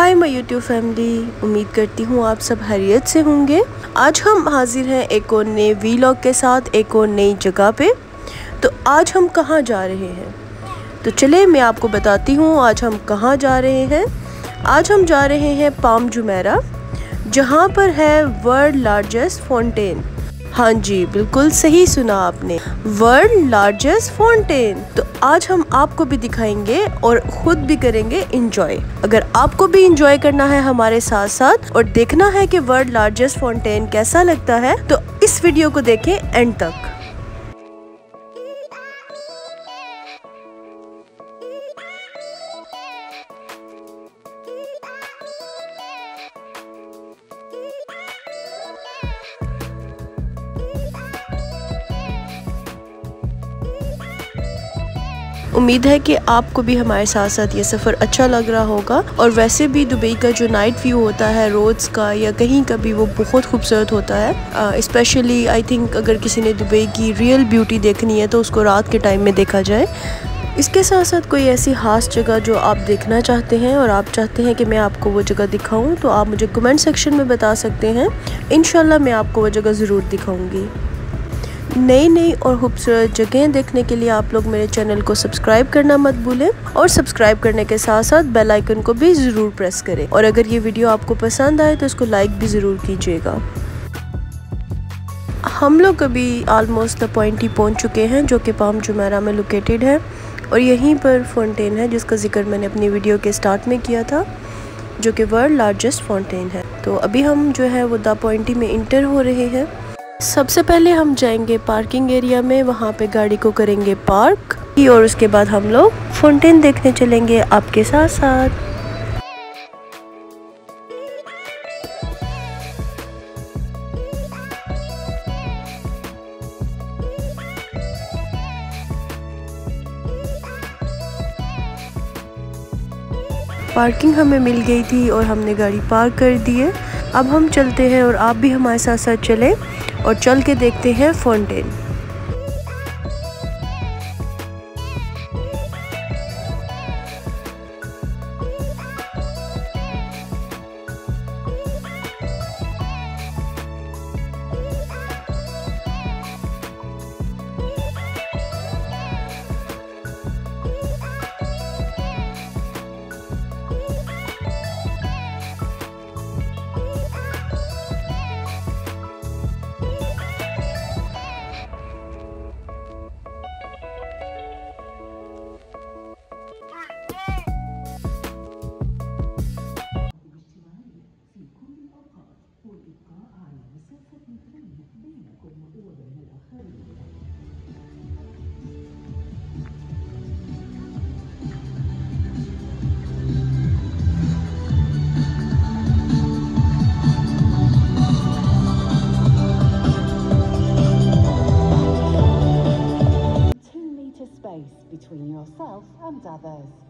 Hi my YouTube family उम्मीद करती हूँ आप सब हरियत से होंगे। आज हम हाजिर हैं एक और नए वीलॉग के साथ, एक और नई जगह पे। तो आज हम कहाँ जा रहे हैं? तो चले मैं आपको बताती हूँ आज हम कहाँ जा रहे हैं। आज हम जा रहे हैं पाम जुमेरा, जहाँ पर है वर्ल्ड लार्जेस्ट फाउंटेन हाँ जी, बिल्कुल सही सुना आपने। वर्ल्ड लार्जेस्ट फाउंटेन तो आज हम आपको भी दिखाएँगे और खुद भी करेंगे इंजॉय अगर आपको भी इंजॉय करना है हमारे साथ साथ और देखना है कि वर्ल्ड लार्जेस्ट फाउंटेन कैसा लगता है तो इस वीडियो को देखें एंड तक। उम्मीद है कि आपको भी हमारे साथ साथ ये सफ़र अच्छा लग रहा होगा। और वैसे भी दुबई का जो नाइट व्यू होता है रोड्स का या कहीं का भी वो बहुत खूबसूरत होता है। स्पेशली आई थिंक अगर किसी ने दुबई की रियल ब्यूटी देखनी है तो उसको रात के टाइम में देखा जाए। इसके साथ साथ कोई ऐसी खास जगह जो आप देखना चाहते हैं और आप चाहते हैं कि मैं आपको वो जगह दिखाऊँ तो आप मुझे कमेंट सेक्शन में बता सकते हैं। इन मैं आपको वो जगह ज़रूर दिखाऊँगी। नई नई और खूबसूरत जगहें देखने के लिए आप लोग मेरे चैनल को सब्सक्राइब करना मत भूलें और सब्सक्राइब करने के साथ साथ बेल आइकन को भी ज़रूर प्रेस करें। और अगर ये वीडियो आपको पसंद आए तो इसको लाइक भी ज़रूर कीजिएगा। हम लोग अभी आलमोस्ट द पॉइंट ही पहुँच चुके हैं जो कि पाम जुमेरा में लोकेटेड है और यहीं पर फाउंटेन है जिसका ज़िक्र मैंने अपनी वीडियो के स्टार्ट में किया था, जो कि वर्ल्ड लार्जेस्ट फाउंटेन है। तो अभी हम जो है वो द पॉइंटी में इंटर हो रहे हैं। सबसे पहले हम जाएँगे पार्किंग एरिया में, वहाँ पे गाड़ी को करेंगे पार्क और उसके बाद हम लोग फाउंटेन देखने चलेंगे आपके साथ साथ। पार्किंग हमें मिल गई थी और हमने गाड़ी पार्क कर दी है। अब हम चलते हैं और आप भी हमारे साथ साथ चलें। और चल के देखते हैं fountain between yourself and others.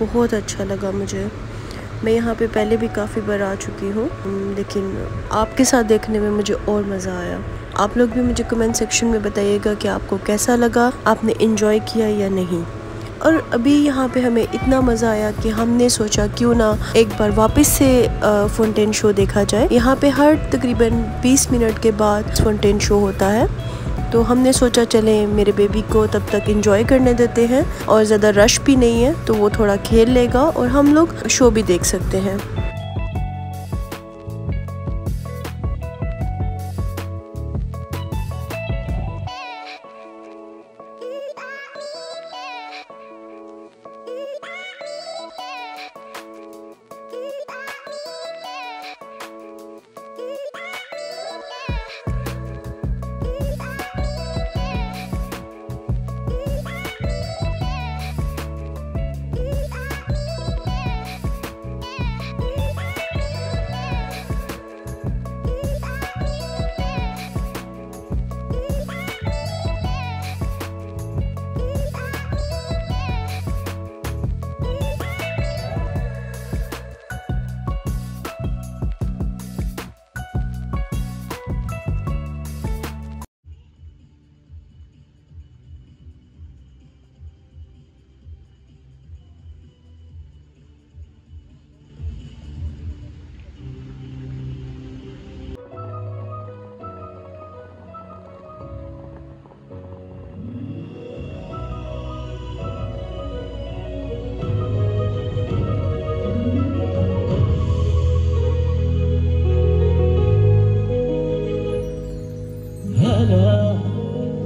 बहुत अच्छा लगा मुझे। मैं यहाँ पे पहले भी काफ़ी बार आ चुकी हूँ लेकिन आपके साथ देखने में मुझे और मज़ा आया। आप लोग भी मुझे कमेंट सेक्शन में बताइएगा कि आपको कैसा लगा, आपने इन्जॉय किया या नहीं। और अभी यहाँ पे हमें इतना मज़ा आया कि हमने सोचा क्यों ना एक बार वापस से फाउंटेन शो देखा जाए। यहाँ पे हर तकरीबन 20 मिनट के बाद फाउंटेन शो होता है। तो हमने सोचा, चले, मेरे बेबी को तब तक इंजॉय करने देते हैं और ज़्यादा रश भी नहीं है तो वो थोड़ा खेल लेगा और हम लोग शो भी देख सकते हैं।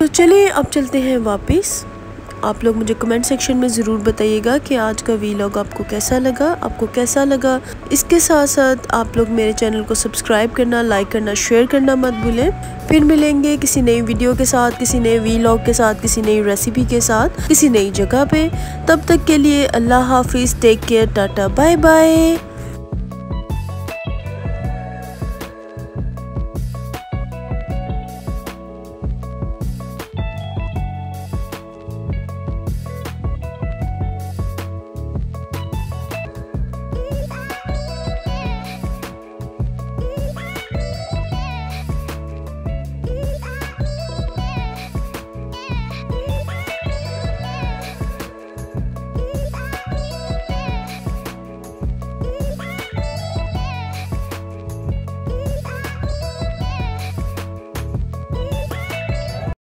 तो चलिए अब चलते हैं वापस आप लोग मुझे कमेंट सेक्शन में ज़रूर बताइएगा कि आज का वीलॉग आपको कैसा लगा, आपको कैसा लगा। इसके साथ साथ आप लोग मेरे चैनल को सब्सक्राइब करना लाइक करना शेयर करना मत भूलें। फिर मिलेंगे किसी नई वीडियो के साथ, किसी नए वीलॉग के साथ, किसी नई रेसिपी के साथ, किसी नई जगह पे। तब तक के लिए अल्लाह हाफिज़ take care tata bye bye